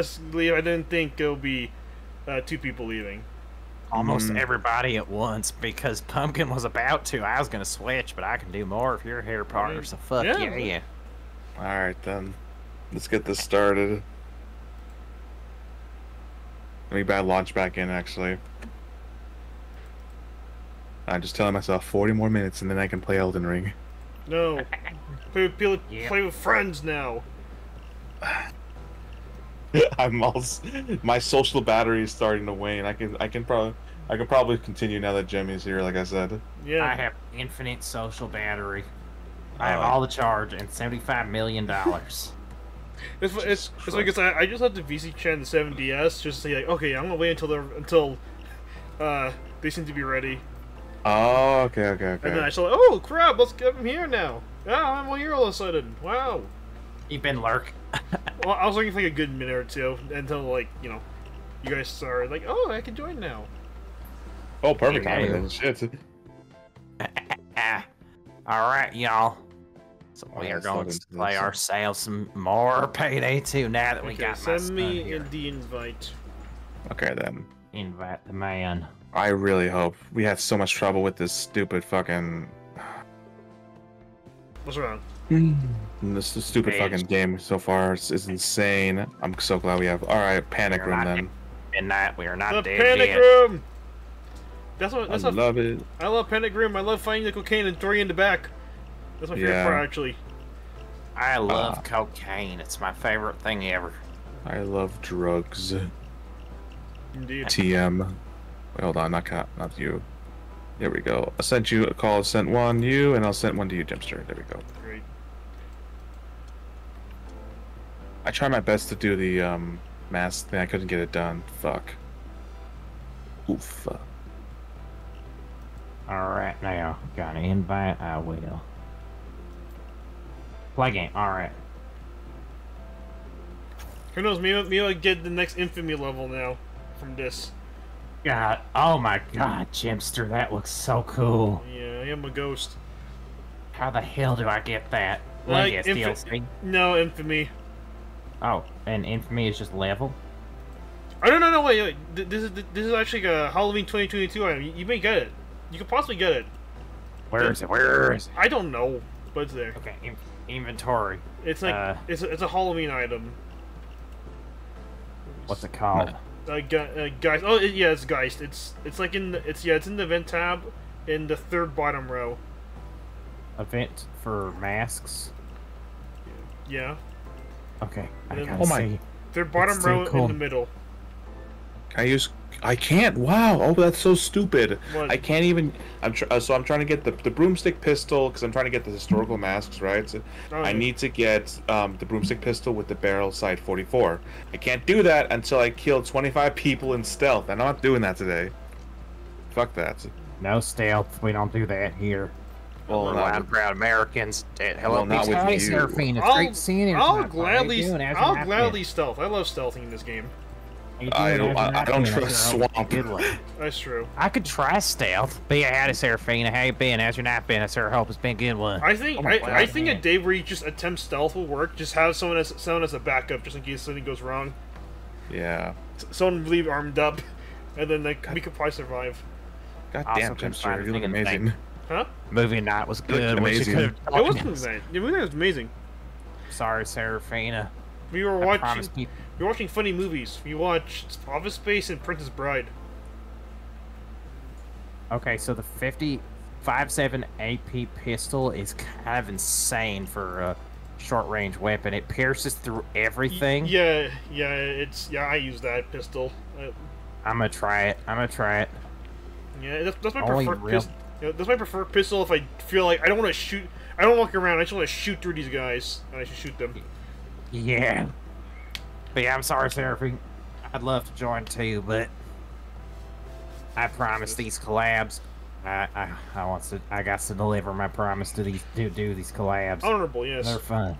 us leave, I didn't think it'll be uh, two people leaving. Almost Mm. everybody at once because Pumpkin was about to. I was gonna switch, but I can do more if you're here, partner. So fuck Yeah. yeah, yeah. All right then, let's get this started. Let me bad launch back in actually. I'm just telling myself 40 more minutes and then I can play Elden Ring. No. Play with, play with, Yep. play with friends now. I'm all my social battery is starting to wane. I can I can probably I can probably continue now that Jimmy's here. Like I said. Yeah. I have infinite social battery. I have Uh, all the charge and seventy-five million dollars. It's it's, it's like it's, I, I just had the VC Chan the 7DS just to say like, okay, I'm gonna wait until they're until uh they seem to be ready, Oh, okay, okay, okay. and then I okay. saw like, oh crap, let's get them here now. Yeah, I'm all here all of a sudden. Wow. You've been lurk. Well, I was looking for like a good minute or two until like you know, you guys started like, oh, I can join now. Oh, perfect Okay. timing then. Shit. All right, y'all. So we Alright, are going to play this. ourselves some more Payday 2 now that we Okay, got my send me here. in the invite. Okay then. Invite the man. I really hope we had so much trouble with this stupid fucking What's wrong? This stupid Page. fucking game so far is, is insane. I'm so glad we have. All right, panic room not then. Midnight, we are not The dead panic yet. room. That's what. I That's what. love it. I love panic room. I love finding the cocaine and throwing it in the back. That's my favorite Yeah. part, actually. I love Ah. cocaine. It's my favorite thing ever. I love drugs. Indeed. TM. Wait, hold on, not cat, not you. There we go. I sent you a call. Sent one you, and I'll send one to you, Gemster. There we go. Great. I tried my best to do the um mask thing. I couldn't get it done. Fuck. Oof. Alright, now, got an invite? I will. Play game, alright. Who knows? Maybe maybe I'll get the next infamy level now from this. God, oh my god, Gemster, that looks so cool. Yeah, I am a ghost. How the hell do I get that? Like, Like, infi- DLC? No infamy. Oh, and infamy is just level? Oh no no no wait, wait. This is this is actually a Halloween 2022 item. You, you may get it. You could possibly get it. Where is it? Where is it? I don't know, but it's there. Okay, in- inventory. It's like Uh. it's a, it's a Halloween item. What's it called? Uh, gu- uh, guys, oh it, yeah, it's Geist. It's it's like in the, it's yeah, it's in the event tab in the third bottom row. Event for masks? Yeah, Okay, I Oh my- see. third bottom That's row cool. in the middle. Can I use? I can't. Wow. Oh, that's so stupid. What? I can't even. I'm tr- uh, so I'm trying to get the the broomstick pistol because I'm trying to get the historical masks, right? So Oh, I yeah. need to get um, the broomstick pistol with the barrel sight 44. I can't do that until I kill 25 people in stealth. and I'm not doing that today. Fuck that. No stealth, we don't do that here. Well, We're not loud, with- proud Americans. Hello, Well, not Big with Hey, you. Seraphine, it's I'll, great seeing you. I'll tonight, bud. How you gladly, doing? How's your I'll gladly stealth. I love stealthing in this game. I don't- How's your I- I don't trust How's your- swamp. Good. That's true. I could try stealth. Be a howdy, Seraphina. How you been? How's your night been? I sure hope it's been a good one. I think Oh I, God, I think a day where you just attempt stealth will work. Just have someone as someone as a backup, just in case something goes wrong. Yeah. S- Someone leave armed up, and then like we could probably survive. God Also damn, couldn't Gemster, you look anything in amazing. Huh? Movie night was good. Wish amazing. could've It wasn't documented. bad. The movie was amazing. Sorry, Seraphina. We were I watching. promise people. We were watching funny movies. We watched Office Space and Princess Bride. Okay, so the 50.57 AP pistol is kind of insane for a short-range weapon. It pierces through Y- everything. Yeah, yeah, it's yeah. I use that pistol. Uh, I'm gonna try it. I'm gonna try it. yeah, that's, that's my Only preferred real- pistol. Yeah, that's my preferred pistol. If I feel like I don't want to shoot, I don't walk around. I just want to shoot through these guys, and I should shoot them. Yeah. But yeah, I'm sorry, Seraphine. I'd love to join too, but I promise these collabs. I I, I want to. I got to deliver my promise to these do do these collabs. Honorable, yes. They're fun.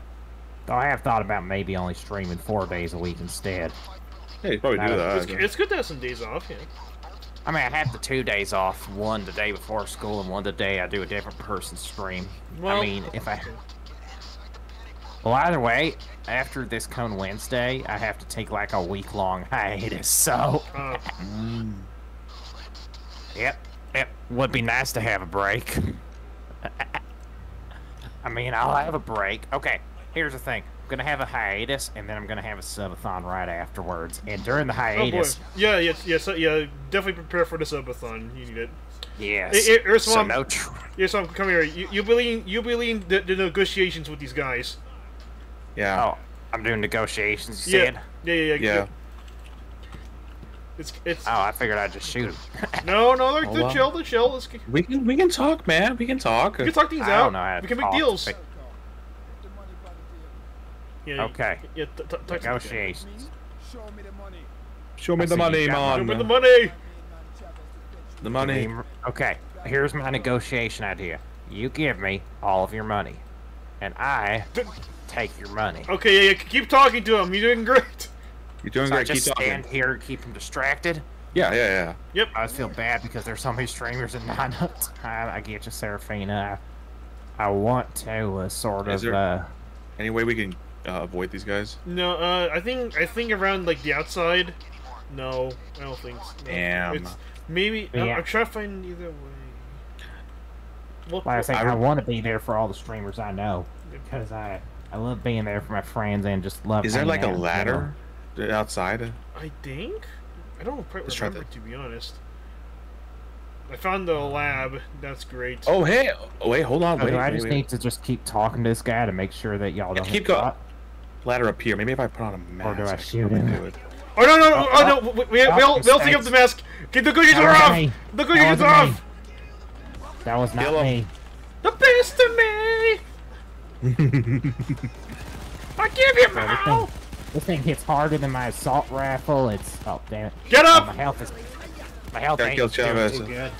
Though I have thought about maybe only streaming four days a week instead. Yeah, you probably do Nah, It's, that. it's good to have some days off. Yeah. I mean, I have the two days off. One the day before school, and one the day I do a different person's stream. Well, I mean, if I Well, either way, after this Cone Wednesday, I have to take like a week long hiatus. So, Uh, yep, yep, would be nice to have a break. I mean, I'll have a break. Okay, here's the thing. I'm gonna have a hiatus, and then I'm gonna have a subathon right afterwards. And during the hiatus, oh boy. hiatus, Yeah, yes, yes, uh, yeah. Definitely prepare for the subathon. You need it. yes, Hey, hey, here's so one- no tr- Yes, I'm come here. You you believe you believe the, the negotiations with these guys? Yeah. Oh, I'm doing negotiations. You Yeah. said? Yeah, yeah, yeah. Yeah. It's it's Oh, I figured I'd just shoot him. no, no. They're, Oh, they're well. chill. They're chill. Let's, we We can we can talk, man. We can talk. We can talk things I out. don't know how to we can make talk. deals. Wait. Yeah, Okay. Yeah, t- t- talk Negotiations. Show me the see money, you got Give man. me the money. The money. Name- Okay, here's my negotiation idea. You give me all of your money, and I take your money. Okay, yeah, yeah. Keep talking to him. You're doing great. You're doing So I great. Keep just talking. stand here and keep him distracted. Yeah, yeah, yeah. Yep. I feel bad because there's so many streamers and not enough time. I get you, Seraphina. I, I want to uh, sort Is of. there- Uh, Any way we can uh, avoid these guys? No, uh, I think I think around like the outside. No, I don't think. So. Damn. It's maybe. Yeah. I'm, I'm trying to find either way. Well, like I say, I I, want to be there for all the streamers I know because I I love being there for my friends and just love. Is there like a out in ladder outside? I think. I don't quite Let's remember to be honest. I found the lab. That's great. Oh, hey. Oh, wait, hold on. general. Wait, Do I wait, just wait. need to just keep talking to this guy to make sure that y'all don't keep get go- caught? Ladder up here. Maybe if I put on a mask. Or do I shoot him? do it. Oh no no no! Oh, Oh, no! oh, We, we, we oh, all we all take off the mask. Get the cookies are off. me. The That cookies are off. me. That was not Kill me. The best of me. I give you So this thing, this thing hits harder than my assault rifle. It's oh damn it. Get Oh, up. my health is my health ain't kill doing Chavez. too good.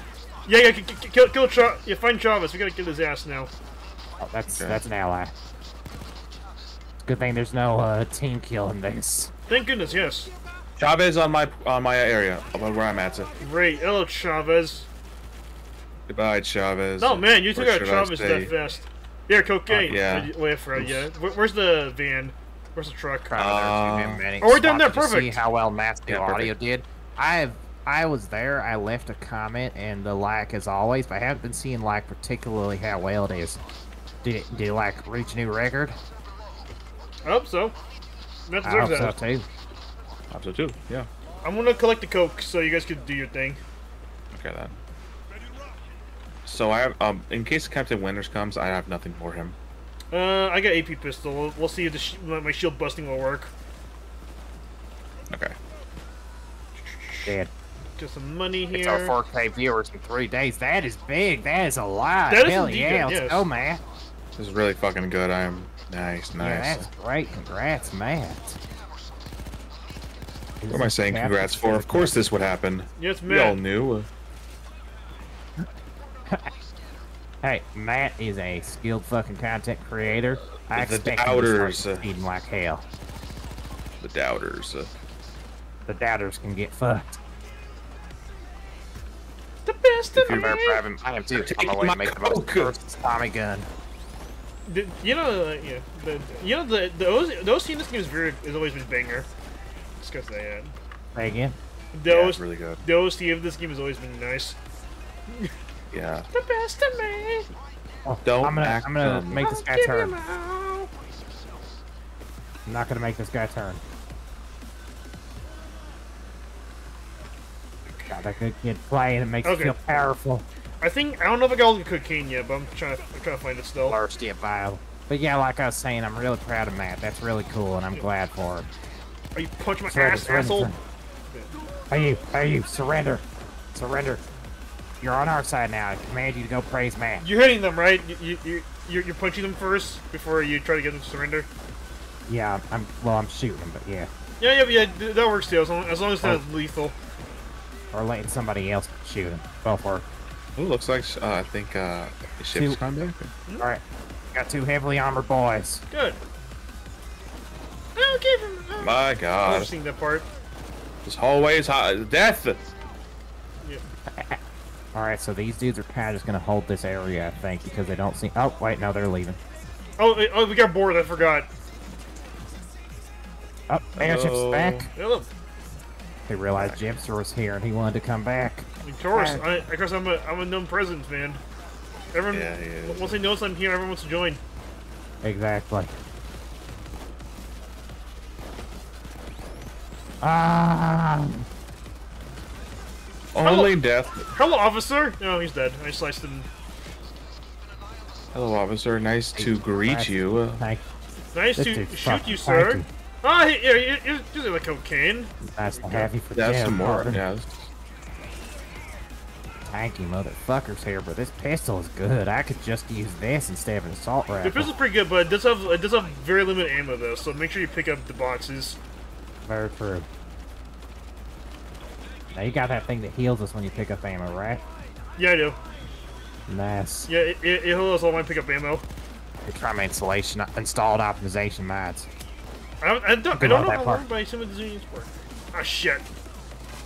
Yeah, yeah. k- k- Kill, kill, Cha- yeah. Find Chavez. We gotta kill his ass now. Oh, that's Okay. that's an ally. Good thing there's no uh, team kill in this. Thank goodness. Yes. Chavez on my on my area, about where I'm at. So. Great. Hello, Chavez. Goodbye, Chavez. No man, you took Or out Chavez say- that fast. Here, cocaine. Uh, yeah. Wait for yeah. Where, where's the van? Where's the truck? Uh, oh, we're done there, Perfect. See how well Matt's Yeah, audio did. I've I was there. I left a comment and the like as always, but I haven't been seeing like particularly how well it is. Did it did it like reach a new record? I hope so. That I hope deserves so that. too. Hope so too. Yeah. I'm gonna collect the coke so you guys can do your thing. Okay then. So I have um in case Captain Winters comes, I have nothing for him. Uh, I got AP pistol. We'll, we'll see if the sh- my my shield busting will work. Okay. Dead. Just some money here. It's our 4K viewers in three days. That is big. That is a lot. That is Hell indeed yeah, good, let's go, man. This is really fucking good. I am nice, Yeah, nice. that's great. Congrats, Matt. what am I saying congrats for? Of course this would happen. Yes, We all man. knew. Hey, Matt is a skilled fucking content creator. I The expect him to doubters, start uh, succeeding like hell. The doubters. Uh, The doubters can get fucked. The best of You me. better grab him. I am too. Take On my way my to make the most coke. first Tommy gun. The- you know, uh, yeah. The, you know the those those team this game is very has always been banger. Just gotta say that. Say again. yeah, Those it's really good. those team of this game has always been nice. Yeah. The best of me. Oh, Don't I'm gonna, act I'm gonna dumb. make this guy turn. I'm not gonna make this guy turn. God, that good kid playing. It makes Okay. you feel powerful. I think I don't know if I got all the cocaine yet, but I'm trying to I'm trying to find it still. Thirsty and vile. But yeah, like I was saying, I'm really proud of Matt. That's really cool, and I'm glad for him. Are you punching my Surrender, ass, surrender, asshole? surrender. Hey you, Are you, surrender. Surrender. You're on our side now. I command you to go praise Matt. You're hitting them, right? You, you, you, you're, you're punching them first before you try to get them to surrender. Yeah, I'm, well, I'm shooting him, but yeah. Yeah, yeah, yeah. That works too. As long as, long as it's not Oh. lethal. Or letting somebody else shoot him. Both work. Ooh, looks like uh, I think uh, the ship's Two- coming back. Alright. Got two heavily armored boys. Good. I'll give him. Oh, My I've God, seen that part. this hallway is hot. Death. Alright, so these dudes are kind of just gonna hold this area, I think, because they don't see. Oh, wait, no, they're leaving. Oh, oh, we got bored. I forgot. Oh, Airship's Hello. back. Yeah, look. They realized Gemster was here and he wanted to come back. Of course, Alright. I, of course, I'm a, I'm a known presence, man. Everyone, Yeah, he is. once they notice I'm here, everyone wants to join. Exactly. Ah, Only death. Hello, officer. No, he's dead. I sliced him. Hello, officer. Nice to greet you. thank Nice This to shoot you, sir. Funky. Ah, he- yeah, you- you- you do the cocaine. Nice to have you for That's jail, some more. Marvin. Yeah. Tanky motherfuckers here, but this pistol is good. I could just use this instead of an assault rifle. The rifle. pistol's pretty good, but it does have it does have very limited ammo though, so make sure you pick up the boxes. Very true. Now you got that thing that heals us when you pick up ammo, right? Yeah, I do. Nice. Yeah, it, it, it heals all my pickup ammo. You try my installation, installed optimization mods. I don't, I don't, I Good don't on know that how part. long, but I assume it's units work. Ah, shit.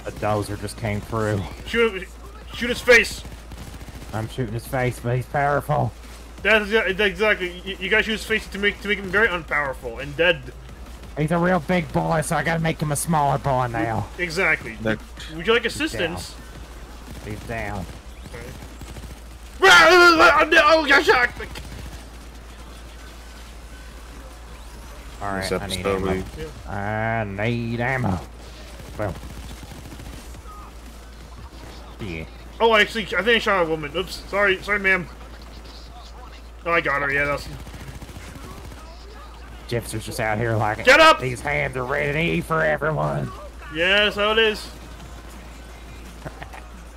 A dozer just came through. Shoot, shoot his face. I'm shooting his face, but he's powerful. That's exactly. You, you gotta shoot his face to make to make him very unpowerful and dead. He's a real big boy, so I gotta make him a smaller boy now. Exactly. That, Would you like assistance? He's down. Ah, ah, ah, oh, got shot. Alright, this I need ammo. we, I need ammo. Well. Yeah. Oh, actually, I think I shot a woman. Oops. Sorry, sorry, ma'am. Oh, I got her. Yeah, that's. Gemster's just out here like Get up! These hands are ready to eat for everyone. Yeah, that's how it is.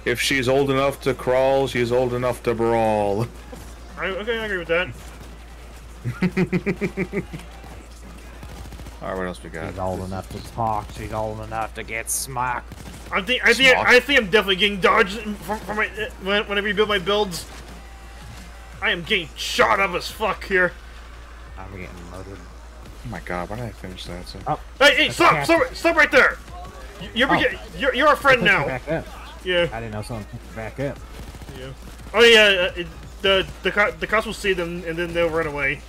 if she's old enough to crawl, she's old enough to brawl. I, okay, I agree with that. All right, what else we got? She's old enough to talk. She's old enough to get smacked. I think I think Smart. I think I'm definitely getting dodged from, from my when, when I rebuild my builds. I am getting shot up as fuck here. I'm getting murdered. Oh my god, why did I finish that? So, Oh, Hey, hey, stop, stop, stop right there. You- You're, Oh. you're, you're a friend now. Back up. Yeah, I didn't know someone picked back up. yeah. Oh yeah, uh, it, the the the cops will see them and then they'll run away.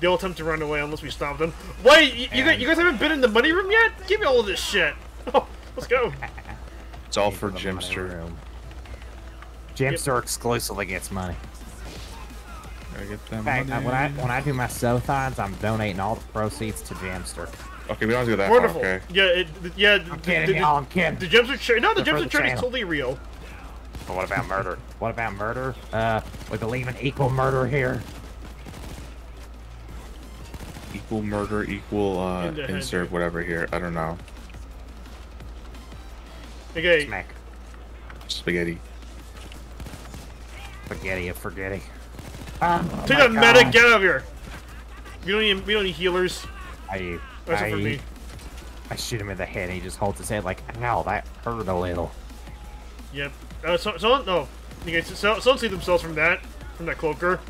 They'll attempt to run away unless we stop them. Why? You, you, guys, you guys haven't been in the money room yet? Give me all of this shit. Oh, let's go. it's all for Into the money Gemster. room. Gemster exclusively gets money. Get them In fact, money. when I when I do my sew-thons, I'm donating all the proceeds to Gemster. Okay, we don't have to go that Wonderful. far. Okay. Yeah, it, yeah. I'm kidding, y'all. I'm kidding. The Jamster are no, the They're gems for are the charity is totally real. But what about murder? What about murder? Uh, we believe in equal murder here. Equal murder, equal uh, In the head. insert, whatever here. I don't know. Okay, Smack. Spaghetti. Spaghetti of forgetting. Oh, take a that medic. Get out of here. We don't need we don't need healers. I, Except for I, me. I shoot him in the head and he just holds his head like, ow, that hurt a little. Yep. Uh, so, so no. Okay, so, so, someone see themselves from that, from that cloaker.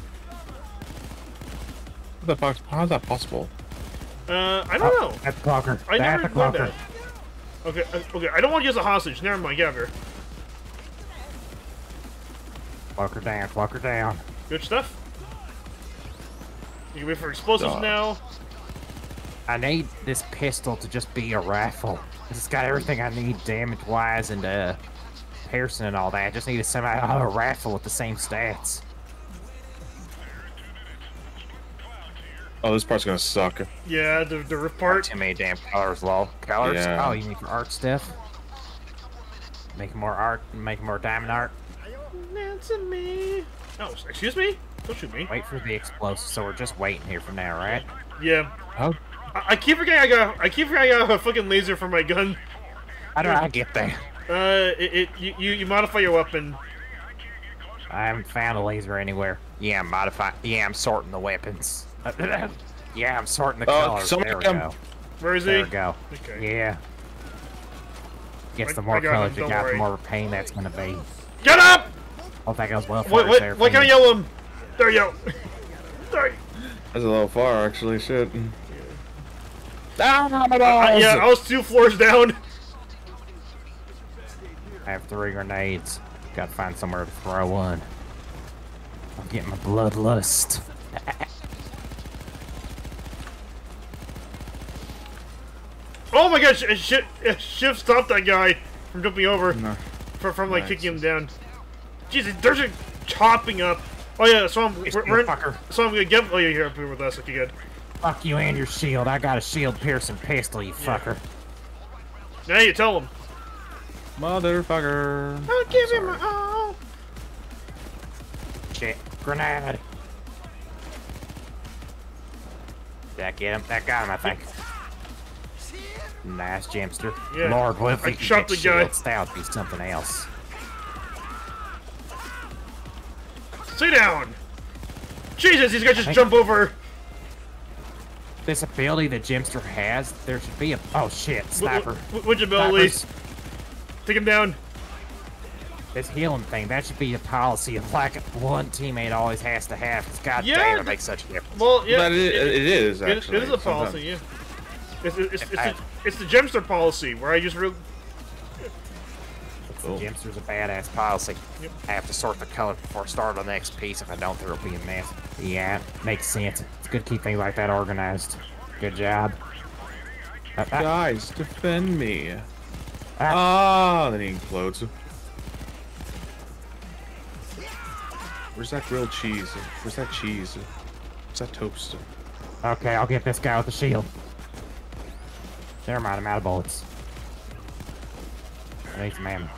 What the fuck? How is that possible? Uh, I don't know. That's Cloaker. I That's never the learned Cloaker. that. Okay, uh, okay. I don't want to use a hostage. Never mind. Get out of here. Cloaker down, Cloaker down. Good stuff. You can wait for explosives Duh. now. I need this pistol to just be a rifle. It's got everything I need damage-wise and, uh, Pearson and all that. I just need a semi-auto rifle with the same stats. Oh, this part's gonna suck. Yeah, the the roof Art part. too many damn colors, lol. Colors? Yeah. Oh, you need for art stuff? Make more art, and make more diamond art. Answer me. Oh, excuse me. Don't shoot me. Wait for the explosive, so we're just waiting here for now, right? Yeah. Oh, I, I keep forgetting I got. I keep forgetting I got a fucking laser for my gun. How do I get there? Uh, it, it you, you you modify your weapon. I haven't found a laser anywhere. Yeah, I'm modifying. Yeah, I'm sorting the weapons. yeah, I'm sorting the Oh, colors. There we come- go. Where is There he? we go. Okay. Yeah. Guess the more I colors you don't got, worry. the more pain that's gonna be. Get up! Hope that goes well for What us what there, what can I yell him? There you go. There. that's a little far, actually. Shit. Down on the Uh, balls. yeah, I was two floors down. I have three grenades. Gotta find somewhere to throw one. I'm getting my bloodlust. Oh my gosh! Shift, shift stopped that guy from jumping over, No. from, from like Nice. kicking him down. Jesus, there's a chopping up. Oh yeah, so I'm we're, we're in, fucker. so I'm gonna get. Oh, you're here up here with us. Okay, good. Fuck you and your shield. I got a shield piercing pistol, you fucker. Now you tell him. Motherfucker. I'll give Sorry. him my all. Shit. Grenade. Did that get him? That got him, I think. Nice, Gemster. Yeah. Lord, what if I we could shot get the guy. That would be something else. Sit down. Jesus, these guys just jump over. This ability that Gemster has, there should be a... Oh, shit. Wh- Sniper. wh- Which ability? Snipers. Take him down. This healing thing, that should be a policy of like one teammate always has to have. Because god Yeah, damn, th- it makes such a difference. Well, yeah. But it, it is it- actually. it is a sometimes. policy, yeah. It's, it's, it's, it's, I- the, it's the Gemster policy, where I just really... Cool. Gemster's a badass policy. Yep. I have to sort the color before I start on the next piece. If I don't, there will be a mess. Yeah, makes sense. It's good to keep things like that organized. Good job. Uh, uh, Guys, defend me. Ah. Ah, then he explodes. Where's that grilled cheese? Where's that cheese? Where's that toast? okay, I'll get this guy with the shield. Never mind, I'm out of bullets. I need some ammo.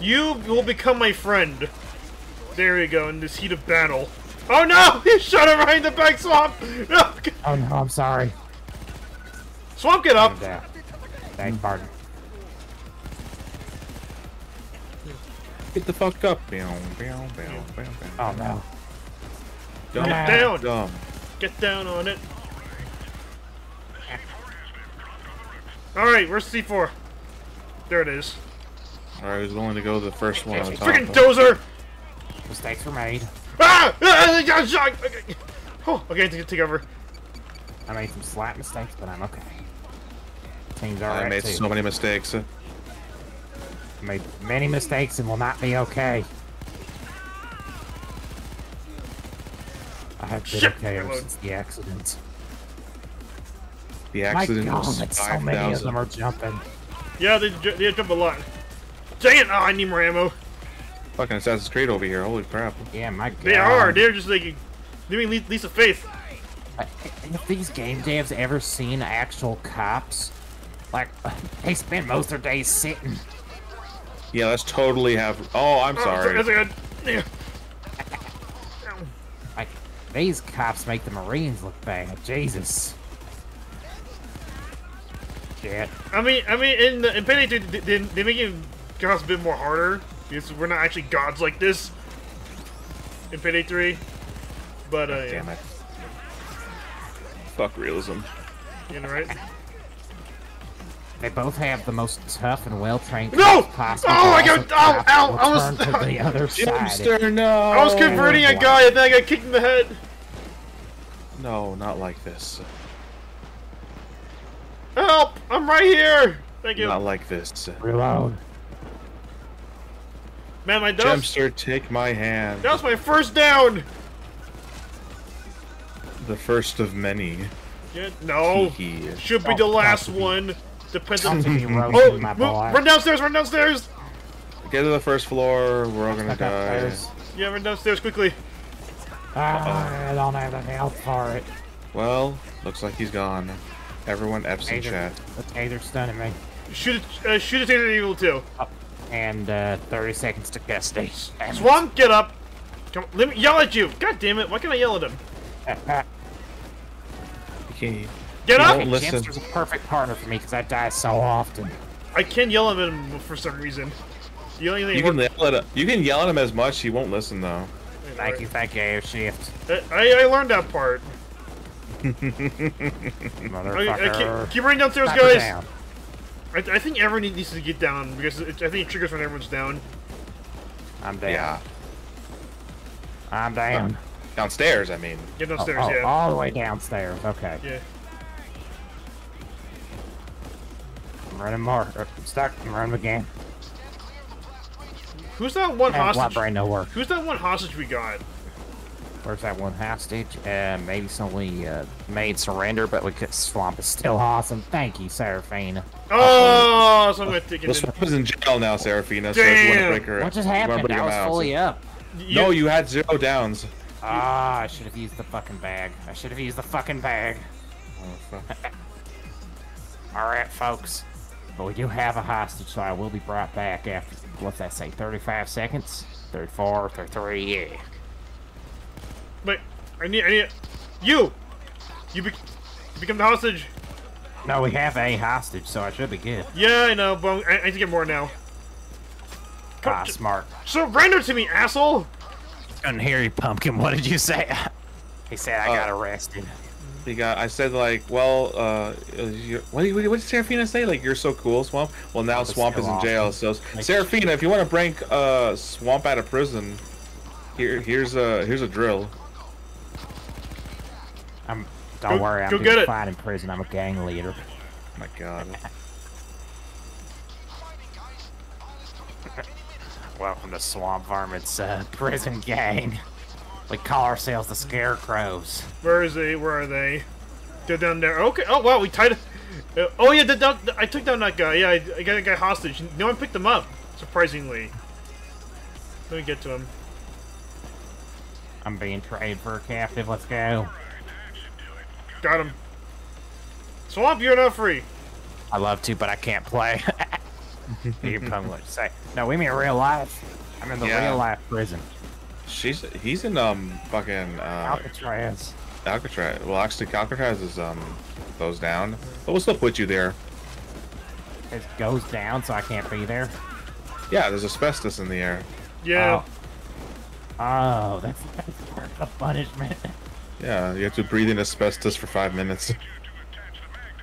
You will become my friend. There you go, in this heat of battle. Oh no! He shot him right in the back swamp! No! Oh no, I'm sorry. Swamp, get up! I'm down. Thanks, pardon. Get the fuck up. Bow, bow, bow, bow, bow. Oh no. Dumb. Get down. Dumb. Get down on it. Alright, where's C4? There it is. Alright, who's willing to go to the first one on top? Freaking dozer! Mistakes were made. Ah! Ah, I got shot! Okay. Oh, okay, take, take over. I made some slight mistakes, but I'm okay. Team's are. I alright made too. so many mistakes. I made many mistakes and will not be okay. I have been Shit, okay ever since the accident. The My accident God, was so many of them 5,000. are jumping. Yeah, they, ju- they jump a lot. Dang it! Oh, I need more ammo. Fucking Assassin's Creed over here. Holy crap. Yeah, my God. They are. They're just like doing Le- Lisa Faith. I- Have these game devs ever seen actual cops? Like, they spend most of their days sitting. Yeah, let's totally have. Oh, I'm Oh, sorry. That's a Like, these cops make the Marines look bad. Jesus. Shit. I mean, I mean, in the in Payday 2, they, they, they make it cost a bit more harder because we're not actually gods like this in Payday 3. But uh, yeah, Damn it. Fuck realism. you know, right? They both have the most tough and well-trained No! possible. Oh, I but got- also ow, ow, I was- to the other side. Gemster, no! I was converting a guy and then I got kicked in the head. No, not like this. Help! I'm right here. Thank you, Not like this. Reload. man. My that was, take my hand. that was my first down. The first of many. Yeah, no, Hee hee. should be Oh, the last one. Depends Time on. to be Oh, roasted, my move, boy. run downstairs! Run downstairs! Get to the first floor. We're all gonna Stuck die. upstairs. Yeah, run downstairs quickly. Ah, I don't have the health for it. Well, looks like he's gone. Everyone F's in Taser, chat. the taser stunning me. Shoot it! Uh, shoot a taser evil too. And uh, 30 seconds to custody. Swamp, get up! Come on, let me yell at you! God damn it, why can't I yell at him? He Get up! won't listen. Gemster's a perfect partner for me because I die so often. I can yell at him for some reason. The only thing You can yell at him. You can yell at him as much. He won't listen though. Thank you, thank you, air shift. I, I learned that part. I, I Motherfucker. keep, keep running downstairs, Sniper guys. down. I, I think everyone needs to get down because it, I think it triggers when everyone's down. I'm down. Yeah. I'm down. Downstairs, I mean. Get Oh, downstairs, oh, yeah. All the way downstairs. Okay. Yeah. I'm running more. Uh, I'm stuck. I'm running again. Who's that one And hostage? brain no work. Who's that one hostage we got? Where's that one hostage? Uh, maybe somebody uh, made surrender, but we could. Swamp is still awesome. Thank you, Seraphina. Oh, so I'm gonna take it. swamp is in jail now, Seraphina. So if you want to Damn. break her, What just you wanna happened? break I was out, fully so- up. No, you had zero downs. Ah, I should have used the fucking bag. I should have used the fucking bag. Oh, fuck. All right, folks. But we do have a hostage, so I will be brought back after, what's that say, 35 seconds? 34, 33, yeah. Wait, I need, I need, you, you, be, you become the hostage. No, we have a hostage, so I should be good. Yeah, I know, but I, I need to get more now. Come, Ah, j- smart. surrender to me, asshole! Couldn't hear you, Pumpkin. What did you say? he said I Uh, got arrested. He got. I said like, well, uh, you what, did- what did Seraphina say? Like, you're so cool, Swamp. Well, now Swamp is Swamp is in jail. So, Like- Seraphina, if you want to break uh Swamp out of prison, here, here's a here's a drill. I'm, don't Go- worry, I'm go doing get it. fine in prison. I'm a gang leader. Oh my God. Welcome to Swamp Varmint's uh, prison gang. We call ourselves the Scarecrows. Where is they? Where are they? They're down there. Okay. Oh wow, we tied. Uh, oh yeah, the, the, I took down that guy. Yeah, I, I got that guy hostage. No one picked him up. Surprisingly. Let me get to him. I'm being traded for a captive. Let's go. Got him. Swamp, you're not free. I love to, but I can't play. you probably what to say. No, we mean real life. I'm in the Yeah. real life prison. She's he's in um fucking uh Alcatraz. Alcatraz. Well, actually, Alcatraz is um goes down, but we'll still put you there. It goes down, so I can't be there. Yeah, there's asbestos in the air. Yeah. Oh, oh that's, that's part of the punishment. Yeah, you have to breathe in asbestos for five minutes.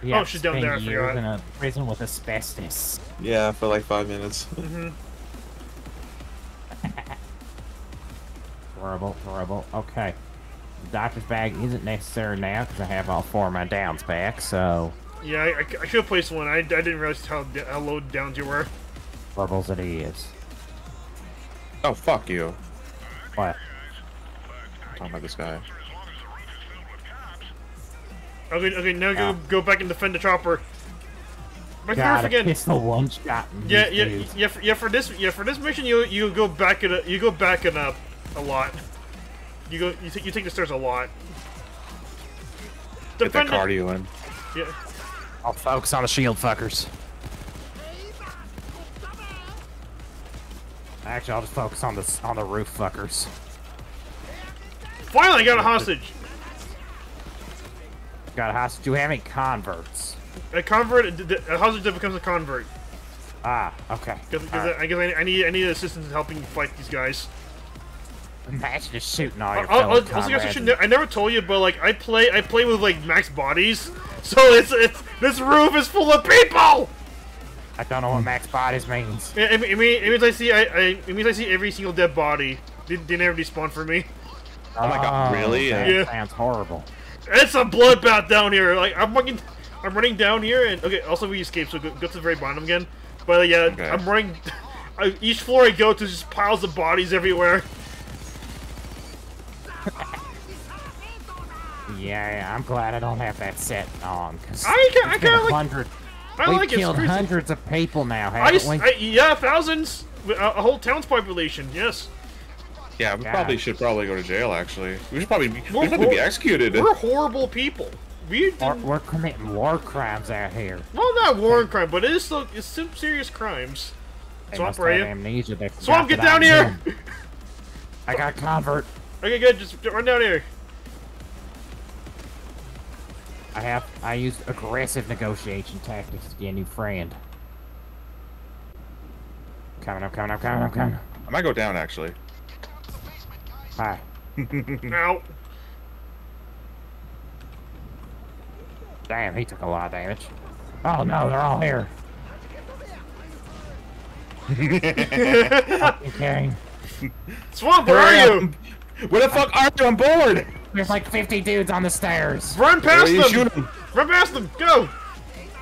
Yeah, Oh, she's down there, I spend forgot. in a prison with asbestos. Yeah, for like five minutes. Mm-hmm. Horrible, horrible. Okay. The doctor's bag isn't necessary now because I have all four of my downs back, so Yeah, I, I, I should have placed one. I, I didn't realize how, how low downs you were. horribles it is. Oh, fuck you. What? I'm talking about this guy. Okay, okay, now Yeah. go ah. go back and defend the chopper. My God, first a again. pistol one shot. in Yeah, yeah, dudes. yeah, for, yeah. For this, yeah, for this mission, you you go back and up- you go back and up a lot. You go, you take you take the stairs a lot. Get that Defend it- cardio in. Yeah, I'll focus on the shield fuckers. Actually, I'll just focus on the on the roof fuckers. finally, I got a hostage. Got a hostage. Do we have any converts? A convert, a hostage that becomes a convert. Ah, okay. Because All right. I guess I, I need I need assistance in helping fight these guys. Imagine just shooting all your I'll, fellow I'll, also, guys, I, should ne- I never told you, but like I play I play with like max bodies, so it's it's this roof is full of people. I don't know what max bodies means. It, it, it mean- it means I see I, I it means I see every single dead body. They, they never despawn for me. Oh my god, really? That Yeah. sounds horrible. It's a bloodbath down here. Like I'm running, I'm running down here, and okay. Also, we escaped, so go, go to the very bottom again. But uh, yeah, Okay. I'm running. I, each floor I go to, just piles of bodies everywhere. Yeah, I'm glad I don't have that set on. Cause I ca- I kinda like- hundred. I We've like killed It's crazy. hundreds of people now, I, haven't s- we? I- yeah, thousands. A, a whole town's population. Yes, Yeah, we Yeah. probably should probably go to jail. Actually, we should probably be, we We're- should probably be executed. we're horrible people. We We're, we're committing war crimes out here. well, not war and crime, but it is still it's some serious crimes. They Swamp, must where are you? amnesia. They Swamp, get down here! him. I got convert. Okay, good. Just run down here. I have. I used aggressive negotiation tactics to get a new friend. Coming, I'm coming, I'm coming, I'm coming. I might go down actually. Hi. Ow. Damn, he took a lot of damage. Oh no, they're all here. Fucking Swamp, where are you? Where the fuck are you on board? There's like 50 dudes on the stairs. Run past are you them. Run past them. Go.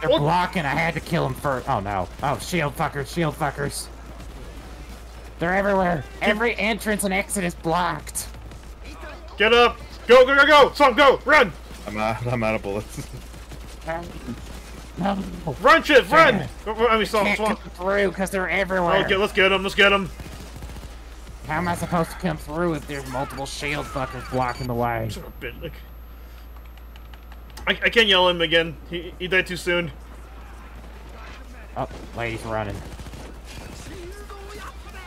They're What? blocking. I had to kill them first. Oh no. Oh, shield fuckers, shield fuckers. They're everywhere. Every entrance and exit is blocked. Get up! Go, go, go, go! Swamp, go! Run! I'm out. I'm out of bullets. No. Run, shit, run! I mean, swamp, Can't come swamp. through because they're everywhere. Okay, let's get him, let's get him. How am I supposed to come through if there's multiple shield fuckers blocking the way? Son of a like- I, I can't yell at him again. He, he died too soon. Oh, lady's running.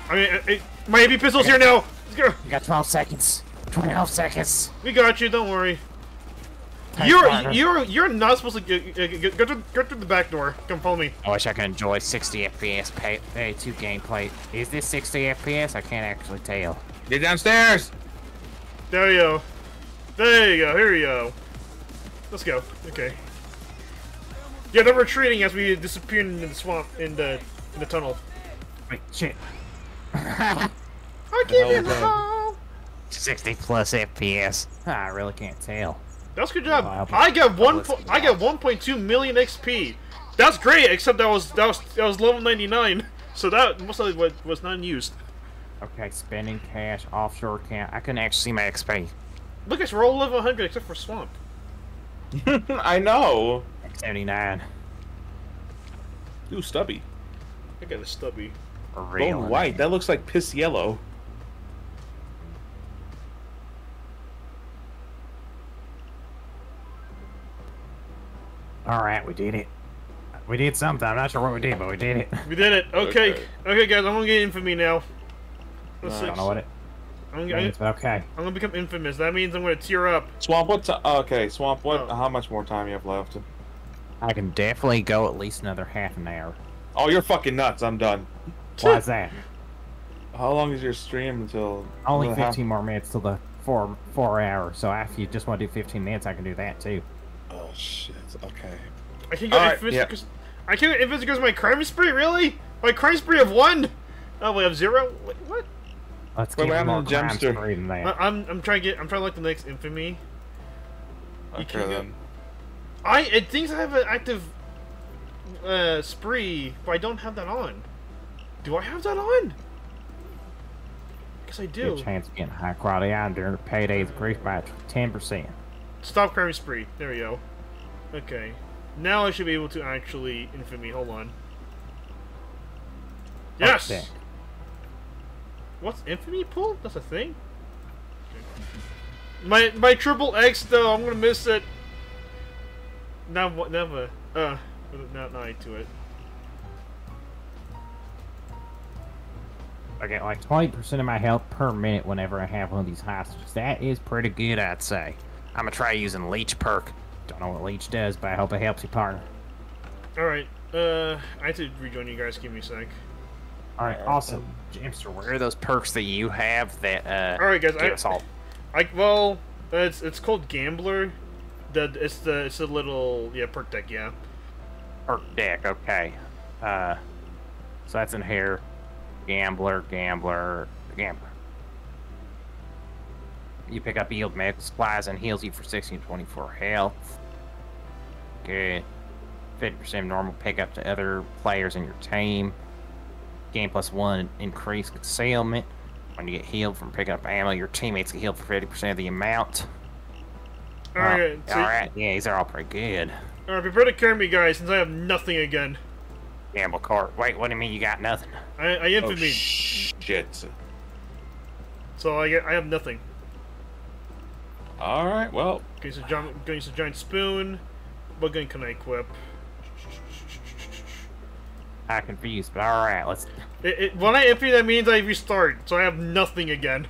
I mean, I, I, my AP pistol's here now! Let's go! You got 12 seconds. 12 seconds. We got you, don't worry. Thanks, You're, partner. you're, you're not supposed to get, get, get, go, through, go through the back door. Come follow me. I wish I could enjoy 60 FPS pay, pay 2 gameplay. Is this 60 FPS? I can't actually tell. Get downstairs. There you go. There you go, here you go. Let's go. Okay. Yeah, they're retreating as we disappear in the swamp, in the, in the tunnel. Wait, shit. I give you the that? 60 plus FPS. Ah, I really can't tell. That's good job. Wow. I got one. Po- I got 1.2 million XP. That's great, except that was that was that was level 99. So that most of it was not used. Okay, spending cash, offshore account. I couldn't actually see my XP. Look, it's we're all level 100 except for Swamp. I know. 79. Ooh, stubby. I got a stubby. For real. Bone white. That looks like piss yellow. Alright, we did it. We did something. I'm not sure what we did, but we did it. We did it. Okay, okay, Okay. guys, I'm gonna get infamy now. Let's I see. don't know what it I'm, gonna, means, but okay. I'm gonna become infamous. That means I'm gonna tear up. Swamp. What? Okay, Swamp. What? Oh. How much more time you have left? I can definitely go at least another half an hour. Oh, you're fucking nuts. I'm done. Why is that? How long is your stream until? Only until half- 15 more minutes till the four four hours. So if you just want to do 15 minutes, I can do that too. Oh shit. Okay. I can go Alright, infamous yeah. I can go infamous because of my crime spree. Really? My crime spree of one. Oh, we have zero. Wait, what? Let's Wait, get what more crime Gemster? spree than I, that. I'm I'm trying to get I'm trying to like the next infamy. You Okay can then. I it thinks I have an active uh, spree, but I don't have that on. Do I have that on? Guess I do. Good chance of getting high quality iron during paydays increased by 10%. Stop crime spree. There we go. Okay. Now I should be able to actually infamy. Hold on. Yes. Okay. What's infamy pull? That's a thing. My my triple X though. I'm gonna miss it. Now what? Never. Uh. Now I to it. I get like 20% of my health per minute whenever I have one of these hostages. That is pretty good, I'd say. I'm gonna try using Leech perk. Don't know what Leech does, but I hope it helps you, partner. All right. Uh, I have to rejoin you guys. Give me a sec. All right. Also, Gemster, where are those perks that you have that uh, All right, guys. give I, us all? I well, it's it's called Gambler. The it's the it's a little yeah perk deck yeah. Perk deck, okay. Uh, so that's in here. Gambler, gambler, gambler. You pick up yield medical supplies and heals you for 16 to 24 health. Good. 50% normal pickup to other players in your team. Game plus one increased concealment. When you get healed from picking up ammo, your teammates get healed for 50% of the amount. All right. So, all right. Yeah, these are all pretty good. All right. Prepare to carry me, guys, since I have nothing again. Gamble cart. Wait, what do you mean you got nothing? I I infamy. Oh infamy, shit. so I get I have nothing. All right. Well, Okay, so giant, going to use a giant spoon. What gun can I equip? I'm confused, but all right, let's. It, it, when I empty, that means I restart, so I have nothing again.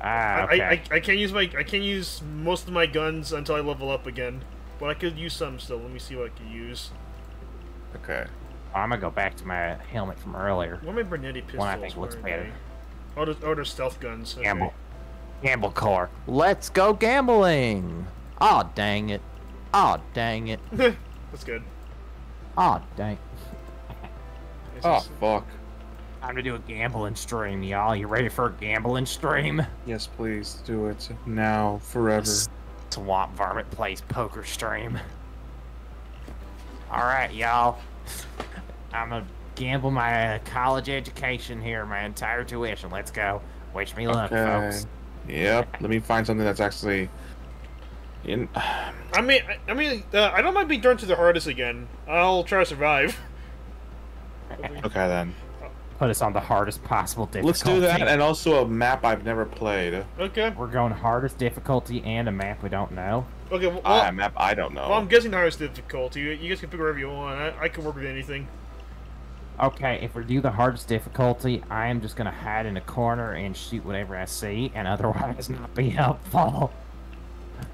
Ah, I, okay. I, I, I can't use my I can't use most of my guns until I level up again. But I could use some still. Let me see what I could use. okay. I'm gonna go back to my helmet from earlier. What are my Bernetti pistols? One I think looks better. they? Oh, they're, oh, they're stealth guns. Okay. Gamble. Gamble car. Let's go gambling. Aw, dang it. Aw, dang it. That's good. Aw, dang. This Oh is- fuck. Time to do a gambling stream, y'all. You ready for a gambling stream? Yes, please do it now, forever. Swamp Varmint plays poker stream. Alright, y'all. I'm gonna gamble my uh, college education here, my entire tuition. Let's go. Wish me luck, Okay. folks. Yep. Let me find something that's actually. In. I mean, I, I mean, uh, I don't mind being thrown to the hardest again. I'll try to survive. Okay then. Put us on the hardest possible difficulty. Let's do that, and also a map I've never played. Okay. We're going hardest difficulty and a map we don't know. Okay. Well, a map I don't know. well, I'm guessing the hardest difficulty. You, you guys can pick whatever you want. I, I can work with anything. Okay, if we do the hardest difficulty, I am just gonna hide in a corner and shoot whatever I see, and otherwise not be helpful.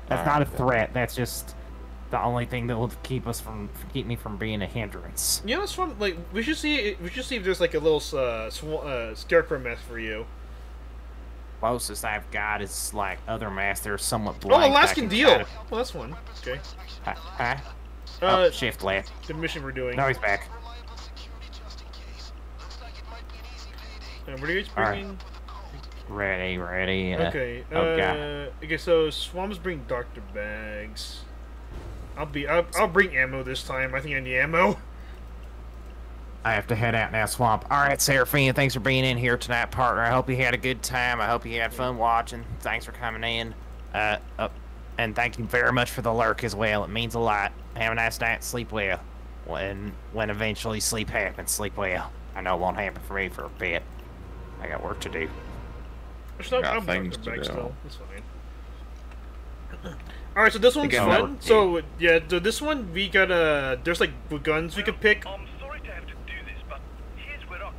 That's not a Alright, then. threat. That's just the only thing that will keep us from keep me from being a hindrance. You know, it's fun. Like, we should see. We should see if there's like a little uh, sw- uh scarecrow mask for you. Closest I've got is like other masks. They're somewhat Oh, blank. I Alaskan deal. kinda- Well, that's one. Okay. Huh? huh? Uh, oh, shift left. the mission we're doing. No, he's back. Uh, what are you guys Alright. bringing? Ready, ready. Uh, Okay. oh, uh, God. okay. So Swamps bring Doctor Bags. I'll be. I'll, I'll bring ammo this time. I think I need ammo. I have to head out now, Swamp. All right, Seraphine, thanks for being in here tonight, partner. I hope you had a good time. I hope you had fun watching. Thanks for coming in. Uh, uh, and thank you very much for the lurk as well. It means a lot. Have a nice night. Sleep well. When when eventually sleep happens, sleep well. I know it won't happen for me for a bit. I got work to do. Actually, Got I'm things to Bags do. still. That's fine. All right. So this one's Again, fun. So yeah. So this one we got uh There's like guns we could pick. I'm sorry to have to do this, but here's where I.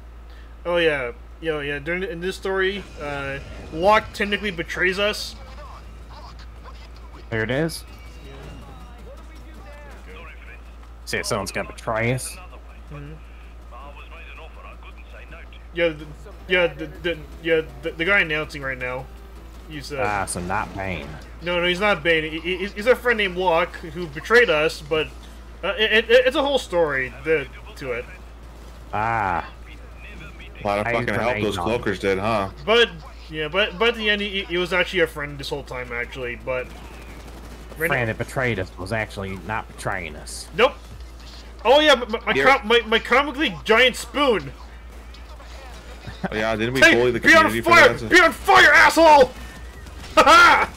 Oh yeah. You know, yeah. During in this story, uh, Locke technically betrays us. There it is. Sorry, friends. See if someone's gonna betray us. Another way. I was made an offer I couldn't say no to. Yeah. The, yeah. The, the yeah the, the guy announcing right now. He's uh, Ah, so not Bain. No, no, he's not Bain. He, he- he's a friend named Locke who betrayed us, but uh, it, it, it's a whole story to, to it. Ah, A lot of I fucking help those cloakers did, huh? But yeah, but but at the end, he, he was actually a friend this whole time, actually. But right friend now, that betrayed us was actually not betraying us. nope. Oh yeah, my my, my, my comically giant spoon. Oh, yeah, didn't we Hey, bully the be on community for fire! that? Be on fire, asshole! Ha ha!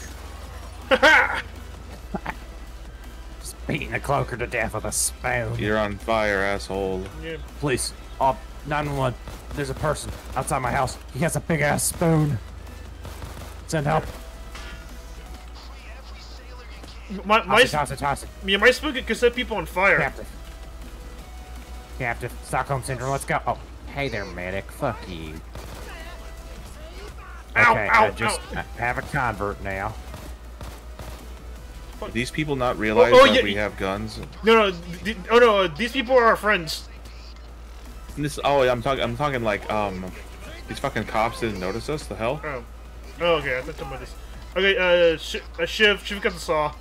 Ha ha! Just beating a cloaker to death with a spoon. You're on fire, asshole. Yeah. Please, oh, 911. There's a person outside my house. He has a big ass spoon. Send help. My my, Toss it, toss it, toss it. yeah, my spoon could set people on fire. Captive. Captive. Stockholm Syndrome, let's go. Oh, hey there, medic. Fuck you. Ow, Okay, ow, I just ow. I have a convert now. Do these people not realize oh, that yeah, we have guns? No, no, th- th- oh no, uh, these people are our friends. And This oh, I'm talking. I'm talking like um, these fucking cops didn't notice us. The hell? Oh. Oh, okay, I thought somebody this. Okay, uh, Sh- uh Shiv, Shiv got the saw.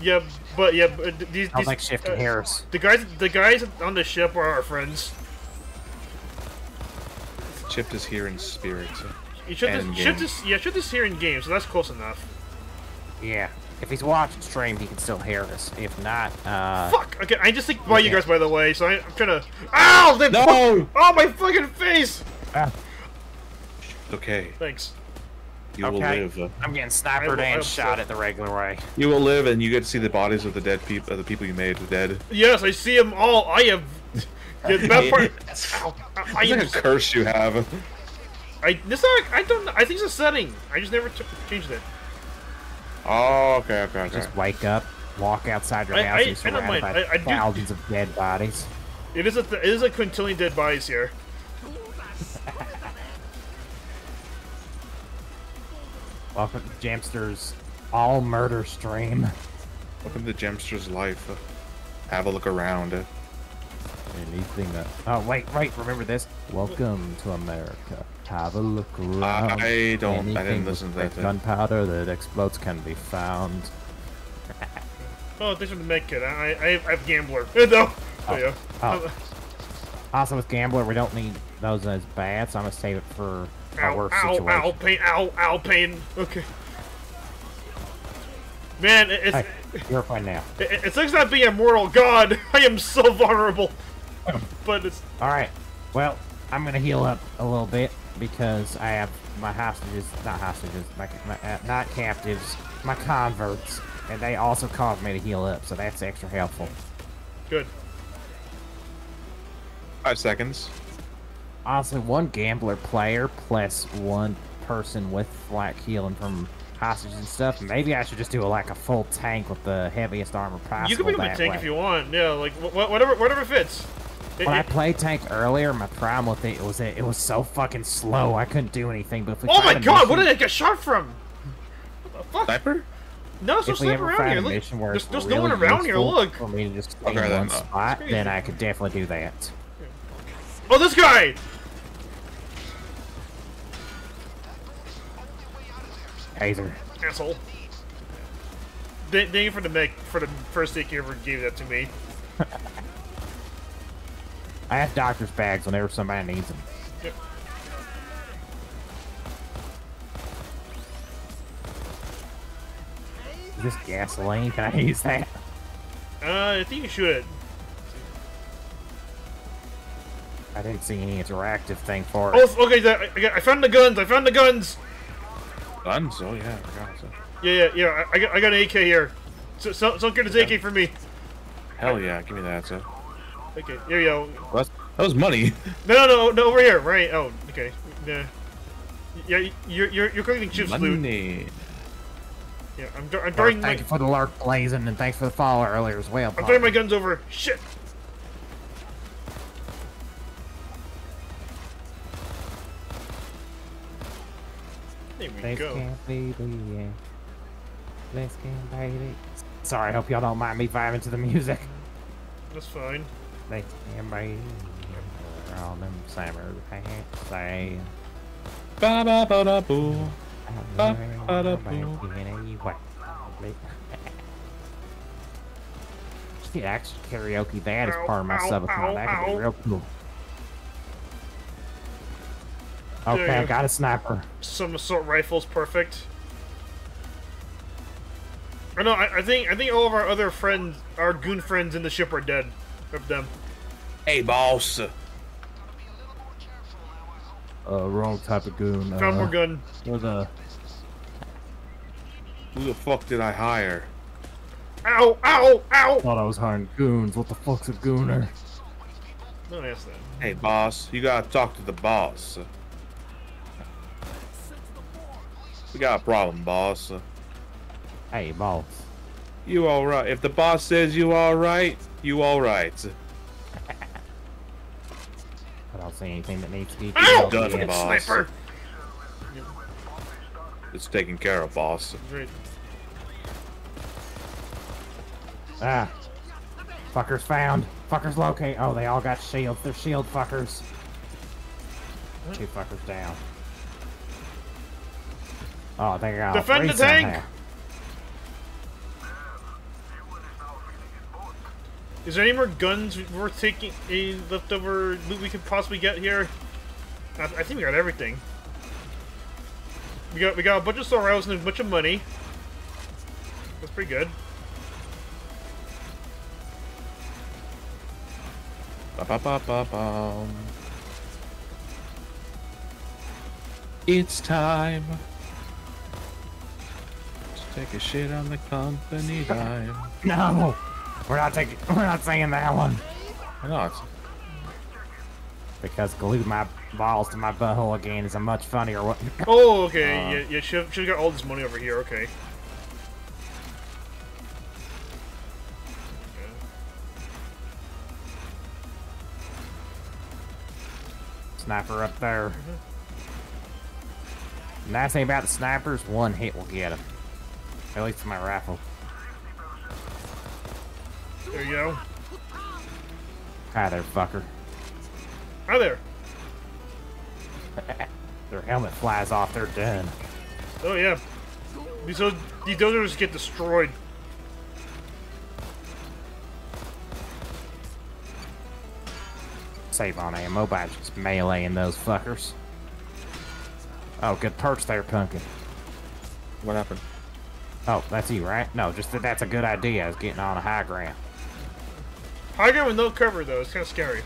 Yeah, but yeah, but these. I these like Shift uh, and Harris. The guys, the guys on the ship are our friends. Chip is here in spirit. You should And just, should game. just, yeah, should just here in game, so that's close enough. Yeah. If he's watching stream, he can still hear us. If not, uh, Fuck. Okay, I just think by you guys, by the way, so I, I'm trying to. Ow! They No! Oh my fucking face! ah, Okay, Thanks. you will Okay. live. I'm getting I snipered will- and shot at the regular way. You will live, and you get to see the bodies of the dead people, of the people you made dead. Yes, I see them all. I have. Yeah, that part. It's Ow! I, I, like a curse you have. I this not, I don't. I think it's a setting. I just never ch- changed it. Oh, okay, okay, okay. Just wake up, walk outside your I- house, I- and I surrounded mind. by I- I do- thousands of dead bodies. It is a th- it is a quintillion dead bodies here. Welcome to Gemster's all murder stream. Welcome to Gemster's life. Have a look around. Anything that. Oh wait, wait! Remember this? Welcome to America. Have a look around. I don't- I didn't listen to that. Gunpowder that explodes can be found. Oh, this for the med kit. I I, I have gambler. No. Oh, yeah. Oh. Also, with Gambler, we don't need those as bad, so I'm gonna save it for a Ow, worse ow, situation. ow, pain, ow, ow, pain. Okay. Man, it's, Hey, you're fine now. it, it sucks not being mortal. God, I am so vulnerable. But it's All right. Well, I'm gonna heal up a little bit. because I have my hostages, not hostages, my, my uh, not captives, my converts, and they also cause me to heal up, so that's extra helpful. Good. Five seconds. Honestly, one gambler player plus one person with like healing from hostages and stuff. Maybe I should just do a, like a full tank with the heaviest armor possible. You can become a that tank way. if you want. Yeah, like wh- wh- whatever, whatever fits. It- When I played tank earlier, my problem with it was that it was so fucking slow. I couldn't do anything. But if we oh my find a god, what mission- did I get shot from? What fuck? Sniper? No, there's no if we sniper ever around find here. a Look, mission where there's, there's really no one around here. Look. for me to just stay Okay, in then, one uh, spot, then I could definitely do that. Oh, this guy! Taser. Asshole. Th- Thank you for the make for the first aid you ever gave that to me. I have doctor's bags whenever somebody needs them. Yep. Is this gasoline? Can I use that? Uh, I think you should. I didn't see any interactive thing for it. Oh, okay. the- I, I found the guns. I found the guns. Guns? Oh yeah, I forgot. So. Yeah, yeah, yeah. I, I got I got an AK here. So, so, so get his AK for me. Hell yeah, give me that. So. Okay, here you go. Well, that was money. No, no, no, no, over here. Right. Oh, okay. Yeah. Yeah, you're you're you're collecting chips loot. money. Yeah, I'm dur- I'm Well, throwing my thank you for the lark blazing, and thanks for the follow earlier as well. I'm throwing my guns over. Shit. There we Let's go. get baby, yeah. Let's get baby. Sorry, I hope y'all don't mind me vibing to the music. That's fine. Let's get baby. All them summer pants say. Ba ba ba da boo. Ba, ba, da, boo. See, actually karaoke that as Ow, part of my ow, subathon. That could be real cool. Okay, you I got a sniper. Some assault rifles, perfect. I know. I, I think I think all of our other friends, our goon friends in the ship, are dead. Of them. Hey, boss. Uh, wrong type of goon. Found more gun. With a Who the fuck did I hire? Ow! Ow! Ow! thought I was hiring goons. What the fuck's a gooner? Don't ask that. Hey, boss. You gotta talk to the boss. We got a problem, boss. Hey, boss. You alright? If the boss says you alright, you alright. I don't see anything that needs to be Ow! done, yet. boss. Sniper. It's taken care of, boss. Great. Ah. Fuckers found. Fuckers locate. Oh, they all got shields. They're shield fuckers. Two fuckers down. Oh, they got all Defend three the tank! Is there any more guns worth taking? Any leftover loot we could possibly get here? I, I think we got everything. We got we got a bunch of sorrows and a bunch of money. That's pretty good. Ba ba ba ba bum. It's time to take a shit on the company dime. No! We're not taking. We're not saying that one. Why not? Because glued my balls to my butthole again is a much funnier one. Oh, okay. Uh. yeah, yeah. Should should got all this money over here. Okay. Sniper up there. Nice thing about the snipers, one hit will get him. At least my rifle. There you go. Hi there, fucker. Hi there. Their helmet flies off, they're done. Oh yeah. These those these dozers get destroyed. Save on ammo by just meleeing those fuckers. Oh, good perch there, Pumpkin. What happened? Oh, that's you, right? No, just that that's a good idea, is getting on a high ground. High ground with no cover though. It's kind of scary.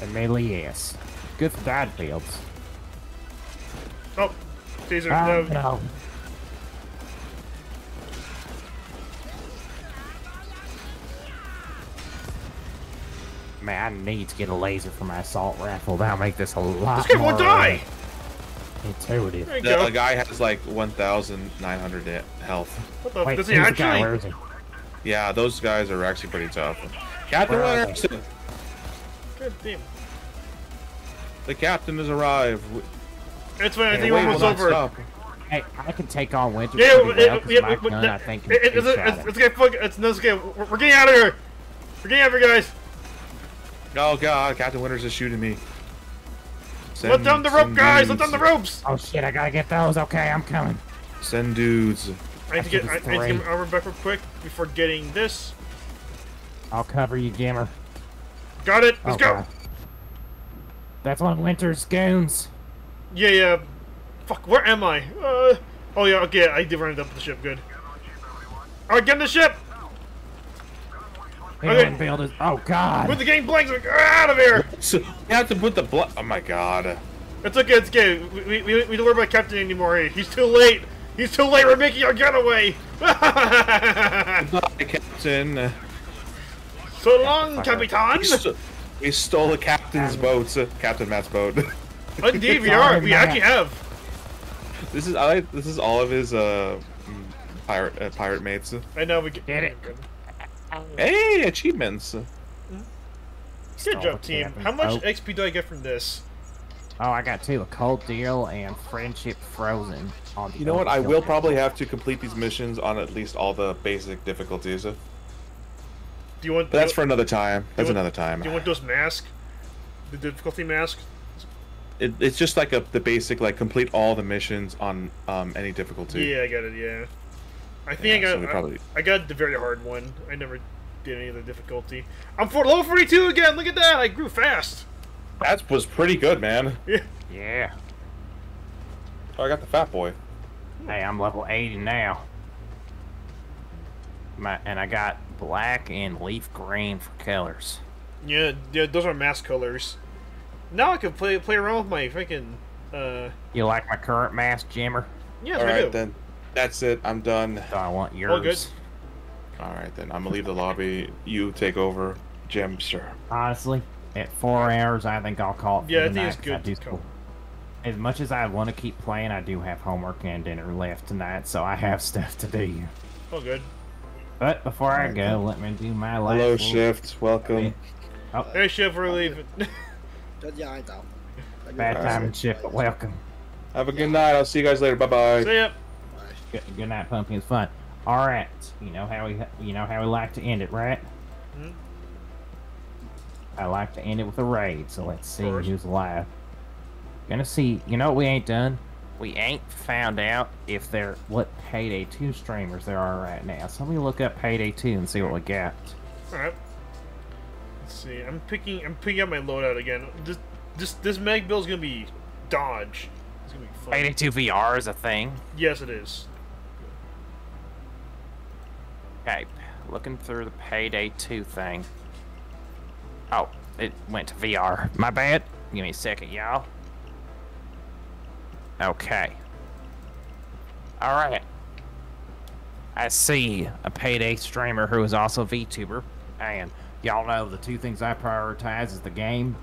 Admittedly, yes. Good for battlefields. Oh, Caesar. Oh, no. no. Man, I need to get a laser for my assault rifle. That'll make this a lot This kid more won't die. intuitive. There you The, go. the guy has like 1,900 health. What the? Wait, does he the guy? actually? Where is he? Yeah, those guys are actually pretty tough. Captain Where are Winter, God damn. the captain has arrived. It's fine. I The think wave almost will not over. stop. Hey, I can take on Winter Yeah, pretty it, well it, 'cause yeah, my gun, no, I think, it, can it, it's, two-shot it's, it's okay. Fuck. It's no. It's okay. We're, we're getting out of here. We're getting out of here, guys. Oh god, Captain Winters is shooting me. Send, Let down the rope, send guys. Let down the ropes. Oh shit, I gotta get those. Okay, I'm coming. Send dudes. I need to get. I, I That's need to get three. my armor back real quick before getting this. I'll cover you, Gimmer. Got it. Let's Oh, go. That's one of Winter's goons. Yeah, yeah. Fuck. Where am I? Uh. Oh yeah. Okay. I did run up the ship. Good. All right, get in the ship. He Okay. wouldn't be able to- Oh God. With the game blanks, get out of here. So you have to put the blood. Oh my god. It's okay. It's okay. We, we, we, we don't worry about Captain anymore. He's too late. He's too late. We're making our getaway. Goodbye, Captain. So long, Capitan. We, st- we stole the captain's boat. uh, Captain Matt's boat. Indeed, we are. We actually have. this is I. like- This is all of his uh mm, pirate uh, pirate mates. I know we get, Get it. Hey, achievements. Good Stole job, team. How much boat. XP do I get from this? Oh, I got two: a cold deal and friendship frozen. On the You know what? I will probably have to complete these missions on at least all the basic difficulties. But Do you want? that's do, for another time. That's want- another time. Do you want those masks? The difficulty mask? It, it's just like a the basic like complete all the missions on um any difficulty. Yeah, I got it. Yeah. I think Yeah, I so got. I- probably- I, got the very hard one. I never did any of the difficulty. I'm for level 42 again. Look at that. I grew fast. That was pretty good, man. Yeah. Yeah. Oh, I got the fat boy. Hey, I'm level 80 now. My, and I got black and leaf green for colors. Yeah, yeah, those are mask colors. Now I can play play around with my freaking. Uh, You like my current mask, Jimmer? Yeah. All I do. then. That's it. I'm done. So I want yours. All good. All right, then. I'm gonna leave the lobby. You take over, Jim, sir. Honestly, at four hours, I think I'll call it Yeah, I the think night, it's 'cause good I do to school. call. As much as I want to keep playing, I do have homework and dinner left tonight, so I have stuff to do. Oh, good. But before I go, let me do my last. Hello, Shift. Welcome. Oh, Hey, Chef, we're leaving. Rất dài tao. bad time and shit, but welcome. Have a good night. I'll see you guys later. Bye bye. See ya. Good, good night, It's Fun. All right, you know how we you know how we like to end it, right? Mhm. I like to end it with a raid. So let's see who's alive. Gonna see. You know what we ain't done? We ain't found out if there what payday two streamers there are right now. So let me look up payday two and see what we got. All right. Let's see. I'm picking. I'm picking up my loadout again. This this this mag is gonna be dodge. It's gonna be fun. Payday two VR is a thing. Yes, it is. Okay, looking through the payday two thing. Oh, it went to VR. My bad. Give me a second, y'all. Okay. Alright. I see a payday streamer who is also a VTuber. And y'all know the two things I prioritize is the game